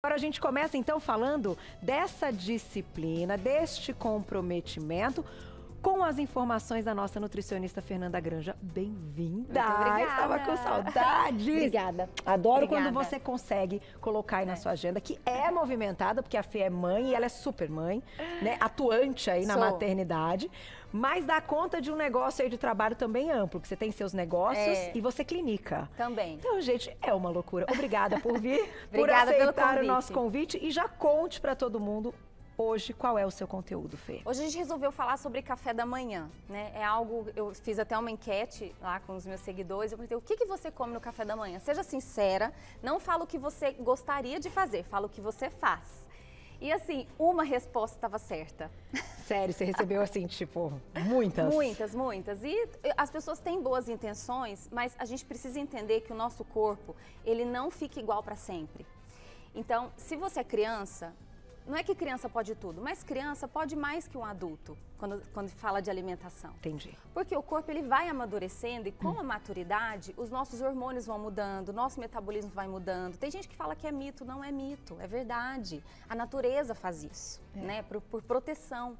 Agora a gente começa então falando dessa disciplina, deste comprometimento com as informações da nossa nutricionista Fernanda Granja. Bem-vinda! Estava com saudade! Obrigada. Adoro Obrigada. quando você consegue colocar aí na sua agenda, que é movimentada, porque a Fê é mãe e ela é super mãe, né? Atuante aí na Sou. maternidade. Mas dá conta de um negócio aí de trabalho também amplo, que você tem seus negócios É. e você clinica. Também. Então, gente, é uma loucura. Obrigada por vir, por aceitar o nosso convite e já conte para todo mundo hoje qual é o seu conteúdo, Fê. Hoje a gente resolveu falar sobre café da manhã, né? É algo, eu fiz até uma enquete lá com os meus seguidores, eu perguntei, o que, que você come no café da manhã? Seja sincera, não fala o que você gostaria de fazer, fala o que você faz. E assim, uma resposta estava certa. Sério, você recebeu assim, tipo, muitas? Muitas, muitas. E as pessoas têm boas intenções, mas a gente precisa entender que o nosso corpo, ele não fica igual para sempre. Então, se você é criança, não é que criança pode tudo, mas criança pode mais que um adulto, quando, quando fala de alimentação. Entendi. Porque o corpo ele vai amadurecendo e com a maturidade os nossos hormônios vão mudando, o nosso metabolismo vai mudando. Tem gente que fala que é mito, não é mito, é verdade. A natureza faz isso, né? Por, por proteção.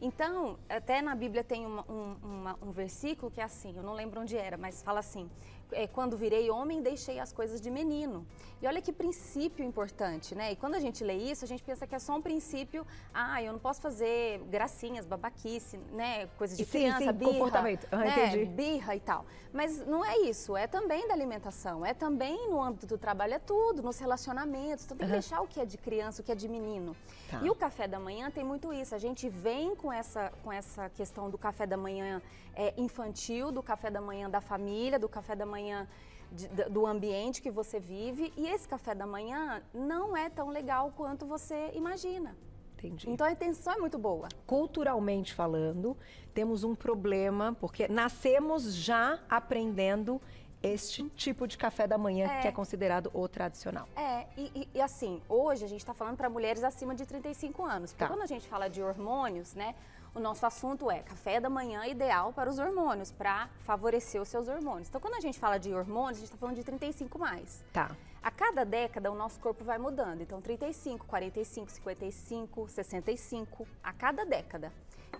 Então, até na Bíblia tem uma- um, uma- um versículo que é assim, eu não lembro onde era, mas fala assim: é, quando virei homem, deixei as coisas de menino. E olha que princípio importante, né? E quando a gente lê isso, a gente pensa que é só um princípio, ah, eu não posso fazer gracinhas, babaquice, né? Coisas de Sim, criança, sim, birra, comportamento. Ah, né? entendi. birra e tal. Mas não é isso, é também da alimentação, é também no âmbito do trabalho, é tudo, nos relacionamentos. Então tem que deixar o que é de criança, o que é de menino. Tá. E o café da manhã tem muito isso. A gente vem com essa, com essa questão do café da manhã é, infantil, do café da manhã da família, do café da manhã de- do ambiente que você vive. E esse café da manhã não é tão legal quanto você imagina. Entendi. Então a intenção é muito boa. Culturalmente falando, temos um problema, porque nascemos já aprendendo este tipo de café da manhã É. que é considerado o tradicional. É, e, e- e assim, hoje a gente está falando para mulheres acima de 35 anos. Porque Tá. quando a gente fala de hormônios, né? O nosso assunto é café da manhã ideal para os hormônios, para favorecer os seus hormônios. Então, quando a gente fala de hormônios, a gente está falando de 35 mais. Tá. A cada década, o nosso corpo vai mudando. Então, 35, 45, 55, 65, a cada década.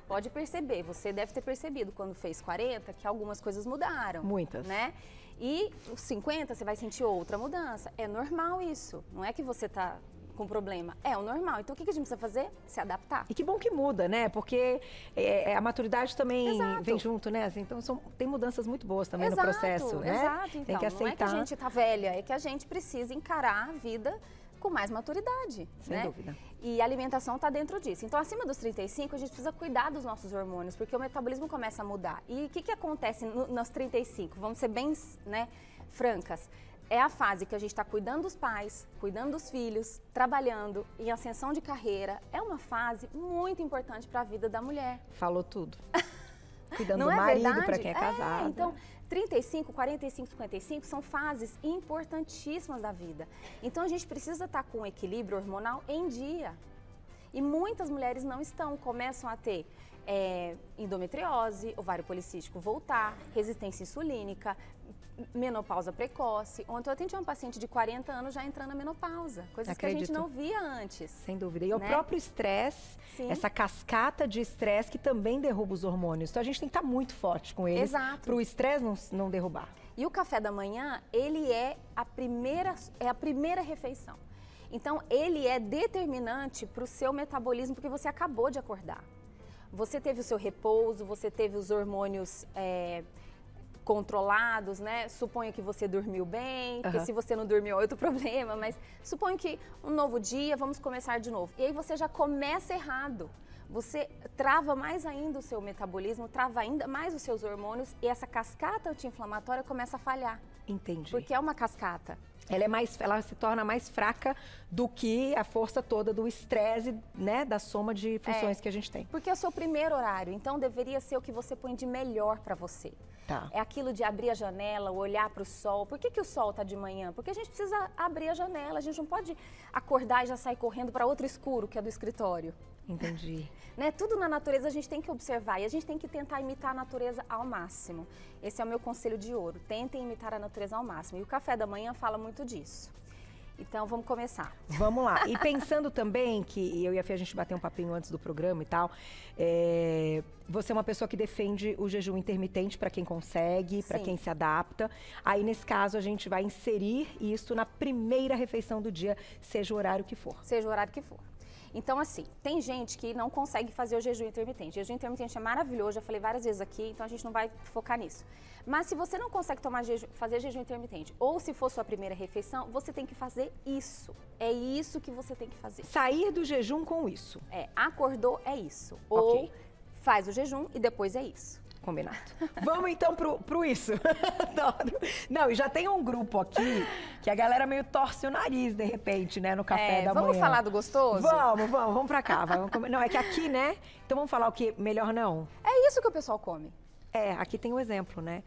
Pode perceber, você deve ter percebido quando fez 40 que algumas coisas mudaram. Muitas. Né? E os 50 você vai sentir outra mudança. É normal isso. Não é que você está com problema. É o normal. Então, o que a gente precisa fazer? Se adaptar. E que bom que muda, né? Porque é, é, a maturidade também Exato. vem junto, né? Assim, Então são- tem mudanças muito boas também exato, no processo, né? Exato, então. tem que aceitar. Não é que a gente tá velha, é que a gente precisa encarar a vida com mais maturidade. Sem né? dúvida. E a alimentação está dentro disso. Então, acima dos 35, a gente precisa cuidar dos nossos hormônios, porque o metabolismo começa a mudar. E o que, que acontece no, nos 35? Vamos ser bem né, francas. É a fase que a gente está cuidando dos pais, cuidando dos filhos, trabalhando, em ascensão de carreira. É uma fase muito importante para a vida da mulher. Falou tudo. Cuidando Não do é marido para quem é casado. então, 35, 45, 55 são fases importantíssimas da vida. Então, a gente precisa estar com o equilíbrio hormonal em dia. E muitas mulheres não estão, começam a ter é, endometriose, ovário policístico voltar, resistência insulínica, menopausa precoce. Ontem eu atendi uma paciente de 40 anos já entrando na menopausa, coisas que a gente Acredito. não via antes. Sem dúvida. E o né? próprio estresse, essa cascata de estresse que também derruba os hormônios. Então a gente tem que estar muito forte com eles para o estresse não, não derrubar. E o café da manhã, ele é a primeira, é a primeira refeição. Então, ele é determinante para o seu metabolismo, porque você acabou de acordar. Você teve o seu repouso, você teve os hormônios é, controlados, né? Suponho que você dormiu bem, porque se você não dormiu é outro problema, mas suponho que um novo dia, vamos começar de novo. E aí você já começa errado. Você trava mais ainda o seu metabolismo, trava ainda mais os seus hormônios e essa cascata anti-inflamatória começa a falhar. Entendi. Porque é uma cascata. Ela, é mais, ela se torna mais fraca do que a força toda do estresse, né? Da soma de funções que a gente tem. Porque é o seu primeiro horário, então deveria ser o que você põe de melhor para você. Tá. É aquilo de abrir a janela, olhar para o sol. Por que, que o sol está de manhã? Porque a gente precisa abrir a janela, a gente não pode acordar e já sair correndo para outro escuro, que é do escritório. Entendi. Né? Tudo na natureza a gente tem que observar e a gente tem que tentar imitar a natureza ao máximo. Esse é o meu conselho de ouro. Tentem imitar a natureza ao máximo. E o café da manhã fala muito disso. Então vamos começar. Vamos lá. E pensando também que eu e a Fia a gente bateu um papinho antes do programa e tal, é, você é uma pessoa que defende o jejum intermitente para quem consegue, para quem se adapta. Aí nesse caso a gente vai inserir isso na primeira refeição do dia, seja o horário que for. Seja o horário que for. Então, assim, tem gente que não consegue fazer o jejum intermitente. O jejum intermitente é maravilhoso, já falei várias vezes aqui, então a gente não vai focar nisso. Mas se você não consegue tomar jejum, fazer jejum intermitente, ou se for sua primeira refeição, você tem que fazer isso. É isso que você tem que fazer. Sair do jejum com isso. É, acordou é isso. Okay. Ou faz o jejum e depois é isso. Combinado. Vamos então pro, pro isso. Não, e já tem um grupo aqui que a galera meio torce o nariz, de repente, né, no café é, da vamos manhã. Vamos falar do gostoso? Vamos, vamos, vamos pra cá. Vamos não, é que aqui, né? Então vamos falar o que melhor não? É isso que o pessoal come. É, aqui tem o um exemplo, né?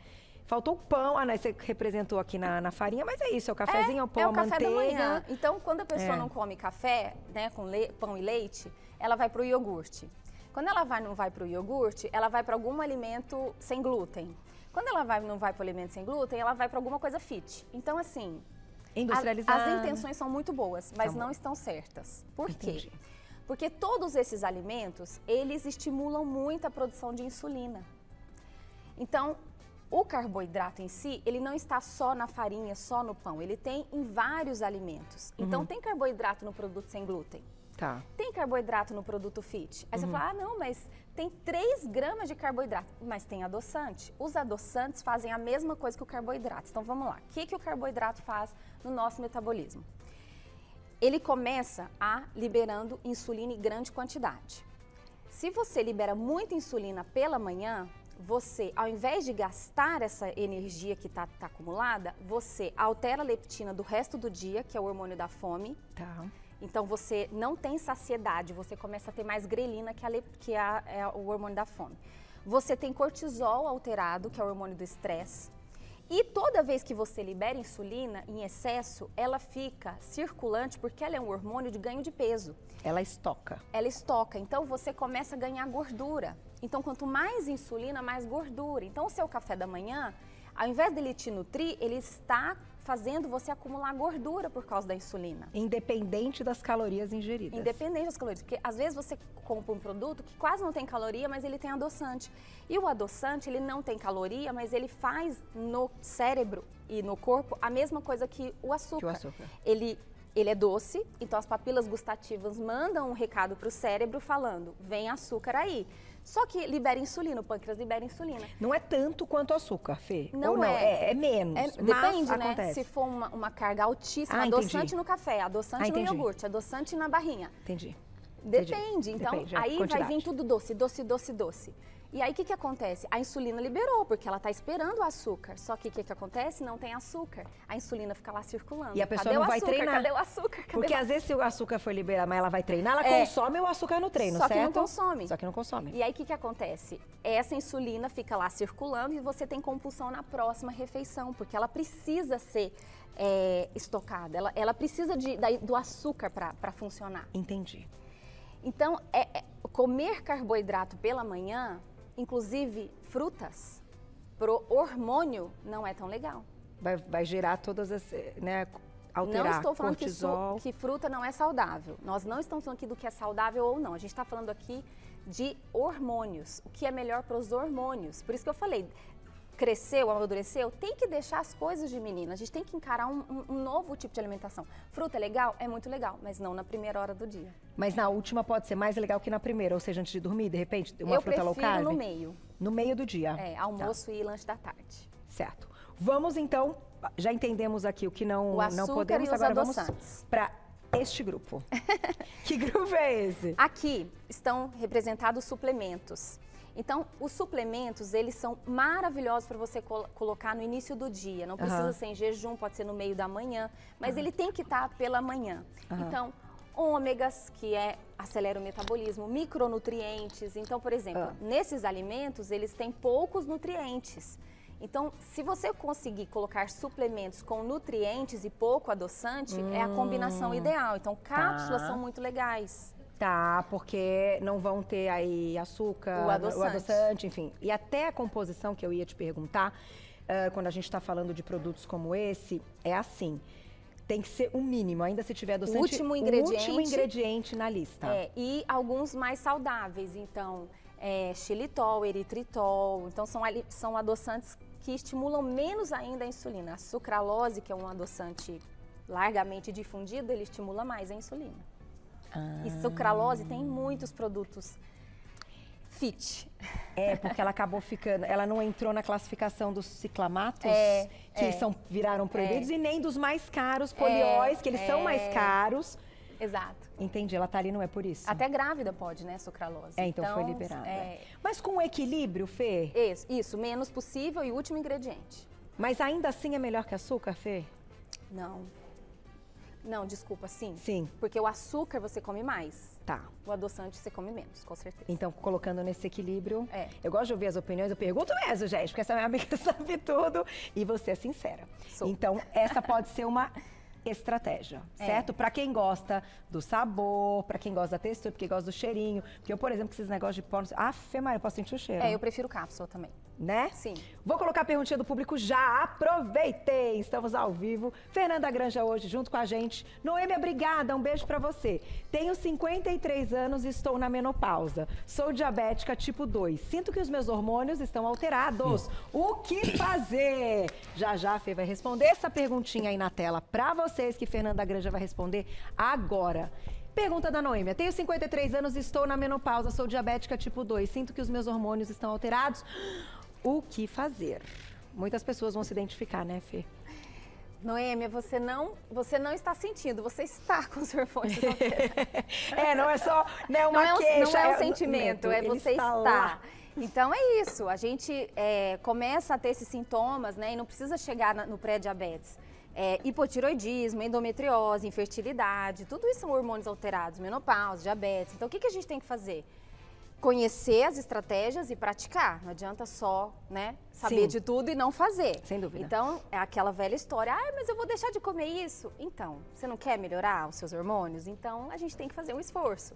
Faltou o pão, ah, né? Você representou aqui na, na farinha, mas é isso, é o cafezinho, é, o pão, é o café manteiga. da manhã. Então, quando a pessoa é. não come café, né, com pão e leite, ela vai pro iogurte. Quando ela vai, não vai para o iogurte, ela vai para algum alimento sem glúten. Quando ela vai, não vai para o alimento sem glúten, ela vai para alguma coisa fit. Então, assim, Industrializada. as intenções são muito boas, mas não estão certas. Por Entendi. quê? Porque todos esses alimentos, eles estimulam muito a produção de insulina. Então, o carboidrato em si, ele não está só na farinha, só no pão, ele tem em vários alimentos. Então, uhum. tem carboidrato no produto sem glúten. Tá. Tem carboidrato no produto fit? Aí uhum. você fala, ah, não, mas tem 3 gramas de carboidrato. Mas tem adoçante. Os adoçantes fazem a mesma coisa que o carboidrato. Então vamos lá. O que, que o carboidrato faz no nosso metabolismo? Ele começa a liberando insulina em grande quantidade. Se você libera muita insulina pela manhã, você, ao invés de gastar essa energia que está tá acumulada, você altera a leptina do resto do dia, que é o hormônio da fome. Tá. Então você não tem saciedade, você começa a ter mais grelina, que, a, que a, é o hormônio da fome. Você tem cortisol alterado, que é o hormônio do estresse. E toda vez que você libera insulina em excesso, ela fica circulante porque ela é um hormônio de ganho de peso. Ela estoca. Ela estoca. Então você começa a ganhar gordura. Então quanto mais insulina, mais gordura. Então o seu café da manhã, ao invés dele te nutrir, ele está fazendo você acumular gordura por causa da insulina. Independente das calorias ingeridas. Independente das calorias, porque às vezes você compra um produto que quase não tem caloria, mas ele tem adoçante. E o adoçante, ele não tem caloria, mas ele faz no cérebro e no corpo a mesma coisa que o açúcar. Que o açúcar. Ele ele é doce, então as papilas gustativas mandam um recado para o cérebro falando: vem açúcar aí. Só que libera insulina, o pâncreas libera insulina. Não é tanto quanto açúcar, Fê? Não, não? É. é. é. menos. É, depende, né? Acontece. Se for uma, uma carga altíssima, ah, adoçante no café, adoçante ah, no iogurte, adoçante na barrinha. Entendi. Depende. Entendi. Então, Depende, é aí vai vir tudo doce, doce, doce, doce. E aí o que, que acontece? A insulina liberou, porque ela está esperando o açúcar. Só que o que, que acontece? Não tem açúcar. A insulina fica lá circulando. E a pessoa Cadê não vai açúcar? treinar. Cadê o açúcar? Cadê porque o... às vezes se o açúcar foi liberado, mas ela vai treinar, ela é. consome o açúcar no treino, Só certo? que não consome. Só que não consome. E aí o que, que acontece? Essa insulina fica lá circulando e você tem compulsão na próxima refeição, porque ela precisa ser é, estocada. Ela, ela precisa de, da, do açúcar para funcionar. Entendi. Então, é, é, comer carboidrato pela manhã inclusive frutas, pro hormônio não é tão legal. Vai, vai gerar todas as, né, alterar Não estou falando cortisol. que, que fruta não é saudável. Nós não estamos falando aqui do que é saudável ou não. A gente está falando aqui de hormônios, o que é melhor para os hormônios. Por isso que eu falei, cresceu, amadureceu, tem que deixar as coisas de menina. A gente tem que encarar um, um, um, novo tipo de alimentação. Fruta é legal? É muito legal, mas não na primeira hora do dia. Mas na última pode ser mais legal que na primeira, ou seja, antes de dormir, de repente, uma Eu fruta low carb? no meio. No meio do dia. É, almoço tá. e lanche da tarde. Certo. Vamos então, já entendemos aqui o que não, o não podemos, e os agora adoçantes. vamos para este grupo. que grupo é esse? Aqui estão representados suplementos. Então, os suplementos, eles são maravilhosos para você col colocar no início do dia. Não precisa uhum. ser em jejum, pode ser no meio da manhã, mas uhum. ele tem que estar tá pela manhã. Uhum. Então, ômegas, que é acelera o metabolismo, micronutrientes. Então, por exemplo, ah. nesses alimentos, eles têm poucos nutrientes. Então, se você conseguir colocar suplementos com nutrientes e pouco adoçante, hum, é a combinação hum. ideal. Então, cápsulas tá. são muito legais. Tá, porque não vão ter aí açúcar, o adoçante. o adoçante, enfim. E até a composição que eu ia te perguntar, uh, quando a gente está falando de produtos como esse, é assim. Tem que ser o mínimo, ainda se tiver adoçante, o último ingrediente, o último ingrediente na lista. É, e alguns mais saudáveis, então, é, xilitol, eritritol, então são, são adoçantes que estimulam menos ainda a insulina. A sucralose, que é um adoçante largamente difundido, ele estimula mais a insulina. Ah. E sucralose tem muitos produtos fit. É, porque ela acabou ficando, ela não entrou na classificação dos ciclamatos, é, que é, são, viraram proibidos, é. e nem dos mais caros, polióis, que eles são mais é. caros. Exato. Entendi, ela tá ali, não é por isso. Até grávida pode, né, sucralose. É, então, então foi liberada. É... Mas com equilíbrio, Fê? Isso, isso, menos possível e último ingrediente. Mas ainda assim é melhor que açúcar, Fê? Não. Não, desculpa, sim. Sim. Porque o açúcar você come mais. Tá. O adoçante você come menos, com certeza. Então, colocando nesse equilíbrio. É. Eu gosto de ouvir as opiniões, eu pergunto mesmo, gente, porque essa minha amiga sabe tudo e você é sincera. Sou. Então, essa pode ser uma estratégia, é. certo? Para quem gosta do sabor, para quem gosta da textura, porque gosta do cheirinho. Porque eu, por exemplo, esses negócios de pó, ah, Maria, eu posso sentir o cheiro. É, eu prefiro cápsula também né? Sim. Vou colocar a perguntinha do público já. Aproveitei! Estamos ao vivo. Fernanda Granja hoje junto com a gente. Noêmia, obrigada. Um beijo para você. Tenho 53 anos e estou na menopausa. Sou diabética tipo 2. Sinto que os meus hormônios estão alterados. O que fazer? Já já a Fê vai responder essa perguntinha aí na tela para vocês que Fernanda Granja vai responder agora. Pergunta da Noêmia. Tenho 53 anos, estou na menopausa, sou diabética tipo 2. Sinto que os meus hormônios estão alterados o que fazer. Muitas pessoas vão se identificar, né, Fê? Noêmia, você não, você não está sentindo, você está com os hormônios É, não é só né, uma não é um, queixa. Não é um é sentimento, é você está. está. Então é isso, a gente é, começa a ter esses sintomas, né, e não precisa chegar no pré-diabetes. É, hipotiroidismo, endometriose, infertilidade, tudo isso são hormônios alterados, menopausa, diabetes. Então o que, que a gente tem que fazer? Conhecer as estratégias e praticar. Não adianta só, né, saber Sim. de tudo e não fazer. Sem dúvida. Então, é aquela velha história. Ah, mas eu vou deixar de comer isso. Então, você não quer melhorar os seus hormônios? Então, a gente tem que fazer um esforço.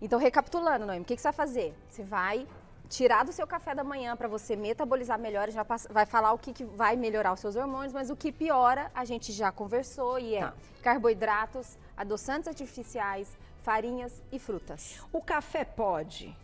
Então, recapitulando, Noemi, o que, que você vai fazer? Você vai tirar do seu café da manhã para você metabolizar melhor, já vai falar o que, que, vai melhorar os seus hormônios, mas o que piora, a gente já conversou e é tá. carboidratos, adoçantes artificiais, farinhas e frutas. O café pode?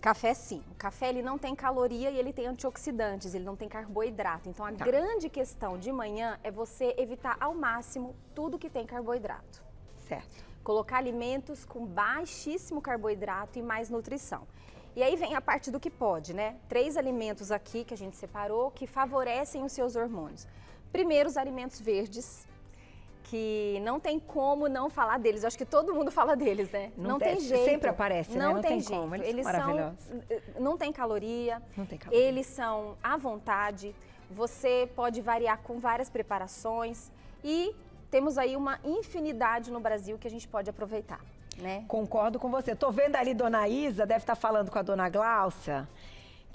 Café sim. O café ele não tem caloria e ele tem antioxidantes, ele não tem carboidrato. Então a tá. grande questão de manhã é você evitar ao máximo tudo que tem carboidrato. Certo. Colocar alimentos com baixíssimo carboidrato e mais nutrição. E aí vem a parte do que pode, né? Três alimentos aqui que a gente separou que favorecem os seus hormônios. Primeiro, os alimentos verdes, que não tem como não falar deles. Eu acho que todo mundo fala deles, né? Não, não tem, jeito. Sempre aparece, não né? Não tem, tem jeito. como. Eles, Eles são não tem caloria. Não tem caloria. Eles são à vontade. Você pode variar com várias preparações e temos aí uma infinidade no Brasil que a gente pode aproveitar. Né? Concordo com você. Tô vendo ali Dona Isa, deve estar tá falando com a Dona Gláucia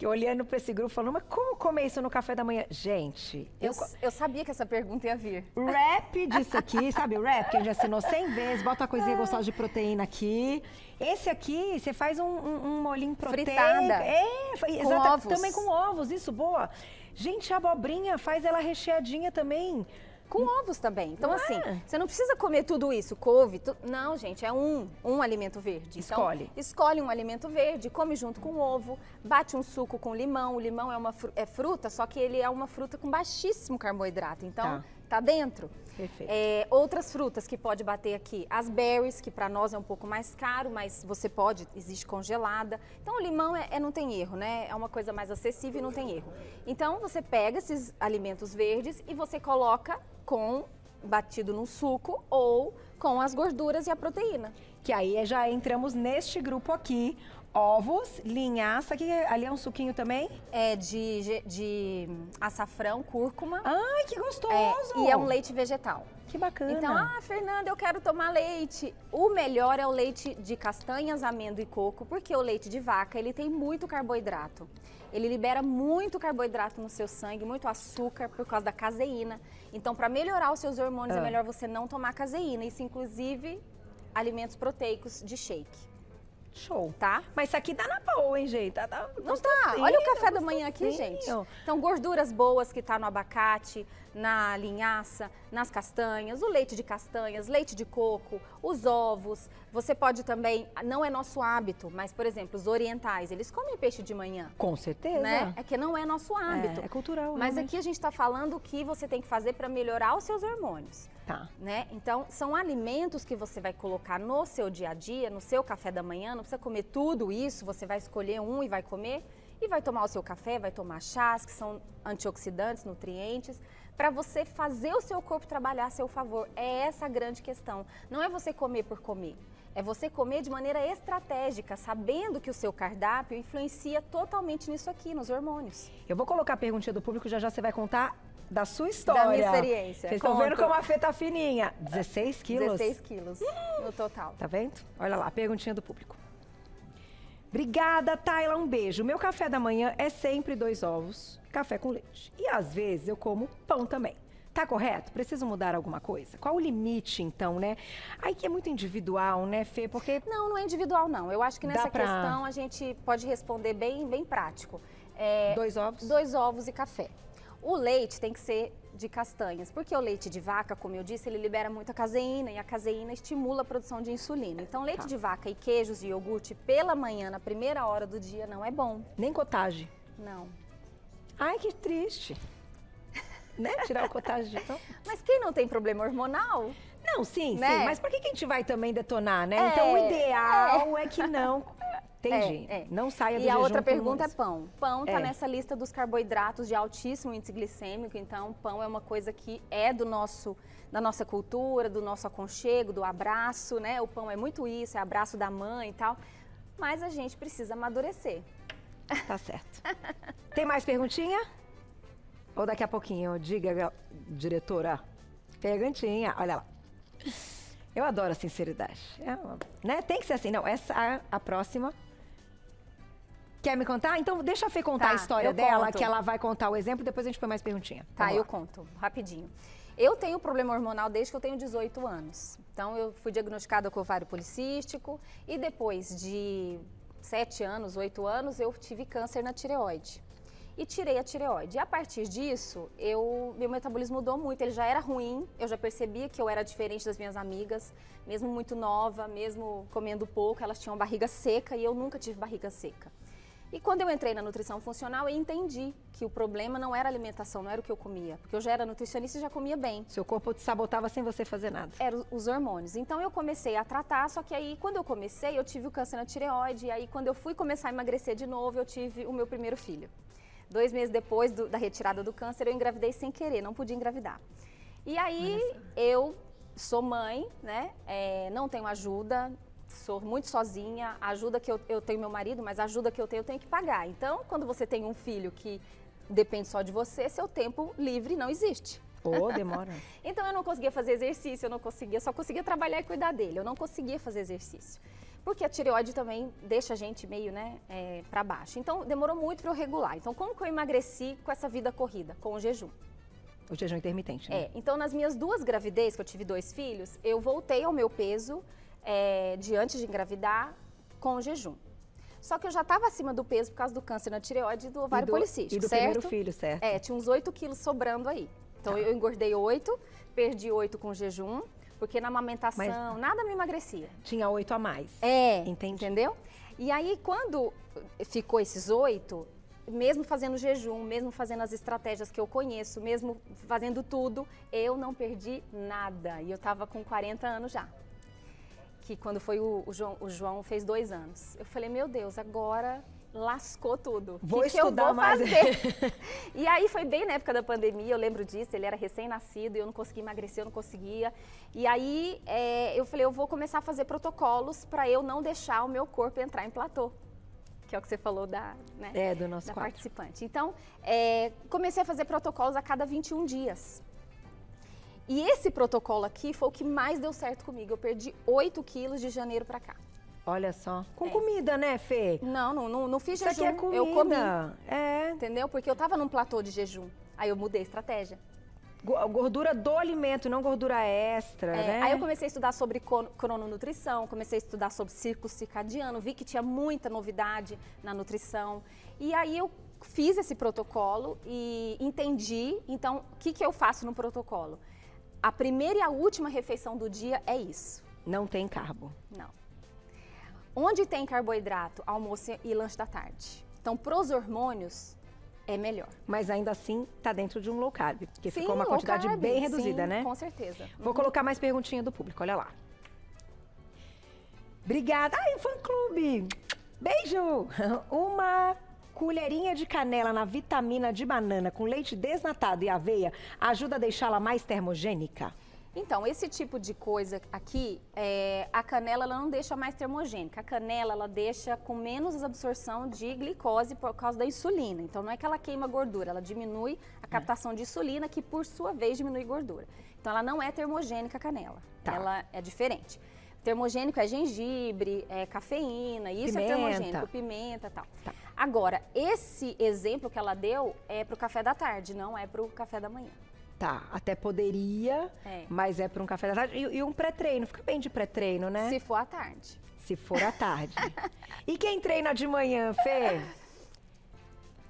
que olhando para esse grupo falando, mas como comer isso no café da manhã? Gente, eu, eu, eu sabia que essa pergunta ia vir. Rap disso aqui, sabe o rap que a gente assinou 100 vezes, bota uma coisinha gostosa de proteína aqui. Esse aqui, você faz um, um, um molinho proteico. Fritada. É, exatamente. Também com ovos, isso, boa. Gente, a abobrinha faz ela recheadinha também. Com ovos também. Então, assim, é. você não precisa comer tudo isso, couve. Tu... Não, gente, é um, um alimento verde. Então, escolhe. Então, escolhe um alimento verde, come junto com ovo, bate um suco com limão. O limão é uma fru... é fruta, só que ele é uma fruta com baixíssimo carboidrato. Então, tá tá dentro. Perfeito. É, outras frutas que pode bater aqui, as berries, que para nós é um pouco mais caro, mas você pode, existe congelada. Então o limão é, é, não tem erro, né? É uma coisa mais acessível e não tem erro. Então você pega esses alimentos verdes e você coloca com batido no suco ou com as gorduras e a proteína. Que aí já entramos neste grupo aqui, ovos, linhaça, que ali é um suquinho também? É de, de açafrão, cúrcuma. Ai, que gostoso! É, e é um leite vegetal. Que bacana. Então, ah, Fernanda, eu quero tomar leite. O melhor é o leite de castanhas, amêndoa e coco, porque o leite de vaca, ele tem muito carboidrato. Ele libera muito carboidrato no seu sangue, muito açúcar por causa da caseína. Então, para melhorar os seus hormônios, é é melhor você não tomar caseína. Isso, inclusive, alimentos proteicos de shake. Show. Tá? Mas isso aqui dá na boa, hein, gente? Tá, tá Não tá. Olha o café da manhã aqui, gente. Então, gorduras boas que tá no abacate, na linhaça, nas castanhas, o leite de castanhas, leite de coco, os ovos. Você pode também, não é nosso hábito, mas, por exemplo, os orientais, eles comem peixe de manhã. Com certeza. Né? É que não é nosso hábito. É, é cultural. Mas realmente. aqui a gente está falando o que você tem que fazer para melhorar os seus hormônios. Tá. Né? Então, são alimentos que você vai colocar no seu dia a dia, no seu café da manhã. Não precisa comer tudo isso, você vai escolher um e vai comer. E vai tomar o seu café, vai tomar chás, que são antioxidantes, nutrientes para você fazer o seu corpo trabalhar a seu favor. É essa a grande questão. Não é você comer por comer. É você comer de maneira estratégica, sabendo que o seu cardápio influencia totalmente nisso aqui, nos hormônios. Eu vou colocar a perguntinha do público, já já você vai contar da sua história. Da minha experiência. Vocês estão vendo como a Fê tá fininha. 16 quilos? 16 quilos no total. Tá vendo? Olha lá, perguntinha do público. Obrigada, Tayla. Um beijo. Meu café da manhã é sempre dois ovos, café com leite. E às vezes eu como pão também. Tá correto? Preciso mudar alguma coisa? Qual o limite, então, né? Aí que é muito individual, né, Fê? Porque. Não, não é individual, não. Eu acho que nessa pra... questão a gente pode responder bem, bem prático. É, dois ovos? Dois ovos e café. O leite tem que ser de castanhas, porque o leite de vaca, como eu disse, ele libera muita caseína e a caseína estimula a produção de insulina. Então, leite tá. de vaca e queijos e iogurte pela manhã, na primeira hora do dia, não é bom. Nem cottage? Não. Ai, que triste. né? Tirar o cottage então. Mas quem não tem problema hormonal? Não, sim, né? sim. Mas por que, que a gente vai também detonar, né? É, então, o ideal é, é que não Entendi. É, é. Não saia do E a outra pergunta é pão. Pão está é. nessa lista dos carboidratos de altíssimo índice glicêmico, então pão é uma coisa que é do nosso da nossa cultura, do nosso aconchego, do abraço, né? O pão é muito isso, é abraço da mãe e tal. Mas a gente precisa amadurecer. Tá certo. Tem mais perguntinha? Ou daqui a pouquinho, diga, diretora. Perguntinha, olha lá. Eu adoro a sinceridade. É, né? Tem que ser assim. Não, essa a, a próxima Quer me contar? Então deixa a Fê contar tá, a história dela, conto. que ela vai contar o exemplo e depois a gente põe mais perguntinha. Tá, Vamos eu lá. conto, rapidinho. Eu tenho problema hormonal desde que eu tenho 18 anos. Então eu fui diagnosticada com ovário policístico e depois de 7 anos, 8 anos, eu tive câncer na tireoide. E tirei a tireoide. E a partir disso, eu, meu metabolismo mudou muito. Ele já era ruim, eu já percebia que eu era diferente das minhas amigas, mesmo muito nova, mesmo comendo pouco, elas tinham barriga seca e eu nunca tive barriga seca. E quando eu entrei na nutrição funcional, eu entendi que o problema não era a alimentação, não era o que eu comia. Porque eu já era nutricionista e já comia bem. Seu corpo te sabotava sem você fazer nada. Eram os hormônios. Então eu comecei a tratar, só que aí quando eu comecei, eu tive o câncer na tireoide. E aí quando eu fui começar a emagrecer de novo, eu tive o meu primeiro filho. Dois meses depois do, da retirada do câncer, eu engravidei sem querer, não podia engravidar. E aí eu sou mãe, né? É, não tenho ajuda, sou muito sozinha, a ajuda que eu, eu tenho meu marido, mas a ajuda que eu tenho eu tenho que pagar. Então, quando você tem um filho que depende só de você, seu tempo livre não existe. Oh, demora. então eu não conseguia fazer exercício, eu não conseguia, só conseguia trabalhar e cuidar dele. Eu não conseguia fazer exercício. Porque a tireoide também deixa a gente meio, né, é, para baixo. Então demorou muito para eu regular. Então como que eu emagreci com essa vida corrida? Com o jejum. O jejum intermitente, né? É. Então nas minhas duas gravidez, que eu tive dois filhos, eu voltei ao meu peso é, de antes de engravidar com jejum. Só que eu já estava acima do peso por causa do câncer na tireoide e do ovário e do, policístico, e do certo? primeiro filho, certo? É, tinha uns 8 quilos sobrando aí. Então, tá. eu engordei 8, perdi 8 com jejum, porque na amamentação Mas nada me emagrecia. Tinha 8 a mais. É, Entendi. entendeu? E aí, quando ficou esses 8, mesmo fazendo jejum, mesmo fazendo as estratégias que eu conheço, mesmo fazendo tudo, eu não perdi nada. E eu estava com 40 anos já que quando foi o, o, João, o João fez dois anos. Eu falei, meu Deus, agora lascou tudo. Vou que estudar que eu vou mais. Fazer? e aí foi bem na época da pandemia, eu lembro disso, ele era recém-nascido e eu não conseguia emagrecer, eu não conseguia. E aí é, eu falei, eu vou começar a fazer protocolos para eu não deixar o meu corpo entrar em platô. Que é o que você falou da, né, é, do nosso da participante. Então, é, comecei a fazer protocolos a cada 21 dias. E esse protocolo aqui foi o que mais deu certo comigo. Eu perdi 8 quilos de janeiro para cá. Olha só. Com é. comida, né, Fê? Não, não, não, não fiz Isso jejum. Aqui é comida. Eu comi. É. Entendeu? Porque eu tava num platô de jejum. Aí eu mudei a estratégia. Gordura do alimento, não gordura extra, é, né? Aí eu comecei a estudar sobre crononutrição, comecei a estudar sobre círculo circadiano, vi que tinha muita novidade na nutrição. E aí eu fiz esse protocolo e entendi. Então, o que, que eu faço no protocolo? A primeira e a última refeição do dia é isso. Não tem carbo. Não. Onde tem carboidrato, almoço e lanche da tarde. Então, para os hormônios, é melhor. Mas ainda assim está dentro de um low carb, porque sim, ficou uma quantidade carb, bem reduzida, sim, né? Com certeza. Vou uhum. colocar mais perguntinha do público, olha lá. Obrigada. Ai, fã clube. Beijo. Uma colherinha de canela na vitamina de banana com leite desnatado e aveia ajuda a deixá-la mais termogênica? Então, esse tipo de coisa aqui, é, a canela ela não deixa mais termogênica. A canela ela deixa com menos absorção de glicose por causa da insulina. Então, não é que ela queima gordura, ela diminui a captação de insulina, que por sua vez diminui gordura. Então, ela não é termogênica a canela. Tá. Ela é diferente. Termogênico é gengibre, é cafeína, isso é pimenta. é termogênico, pimenta e tal. Tá. Agora, esse exemplo que ela deu é para o café da tarde, não é para o café da manhã. Tá, até poderia, é. mas é para um café da tarde. E, e um pré-treino, fica bem de pré-treino, né? Se for à tarde. Se for à tarde. e quem treina de manhã, Fê?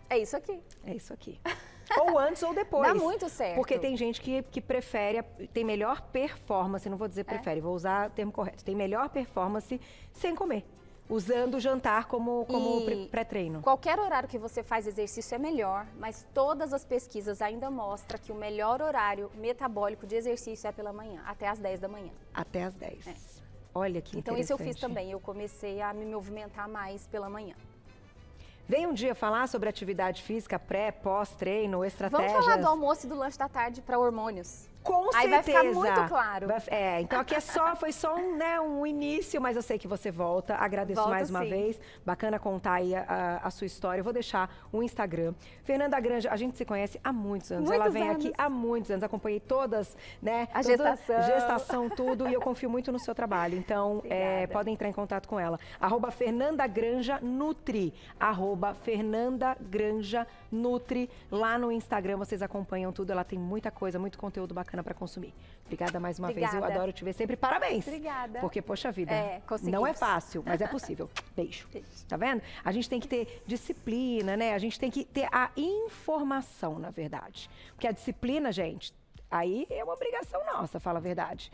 É isso aqui. É isso aqui. Ou antes ou depois. Dá muito certo. Porque tem gente que, que prefere, tem melhor performance, não vou dizer é. prefere, é. vou usar o termo correto, tem melhor performance sem comer usando o jantar como, como pré-treino. Qualquer horário que você faz exercício é melhor, mas todas as pesquisas ainda mostram que o melhor horário metabólico de exercício é pela manhã, até às 10 da manhã. Até às 10. É. Olha que Então isso eu fiz também, eu comecei a me movimentar mais pela manhã. Vem um dia falar sobre atividade física pré, pós-treino, estratégias. Vamos falar do almoço e do lanche da tarde para hormônios. Com Aí certeza. vai ficar muito claro. É, então aqui é só, foi só um, né, um início, mas eu sei que você volta. Agradeço Volto mais uma sim. vez. Bacana contar aí a, a, sua história. Eu vou deixar o Instagram. Fernanda Granja, a gente se conhece há muitos anos. Muitos Ela vem anos. aqui há muitos anos. Acompanhei todas, né? A gestação. Gestação, tudo. e eu confio muito no seu trabalho. Então, é, podem entrar em contato com ela. Arroba Fernanda Granja Nutri. Arroba Fernanda Granja Nutri. Lá no Instagram vocês acompanham tudo. Ela tem muita coisa, muito conteúdo bacana bacana para consumir. Obrigada mais uma Obrigada. vez. Eu adoro te ver sempre. Parabéns. Obrigada. Porque, poxa vida, é, não é fácil, mas é possível. Beijo. Beijo. Tá vendo? A gente tem que ter disciplina, né? A gente tem que ter a informação, na verdade. Porque a disciplina, gente, aí é uma obrigação nossa, fala a verdade.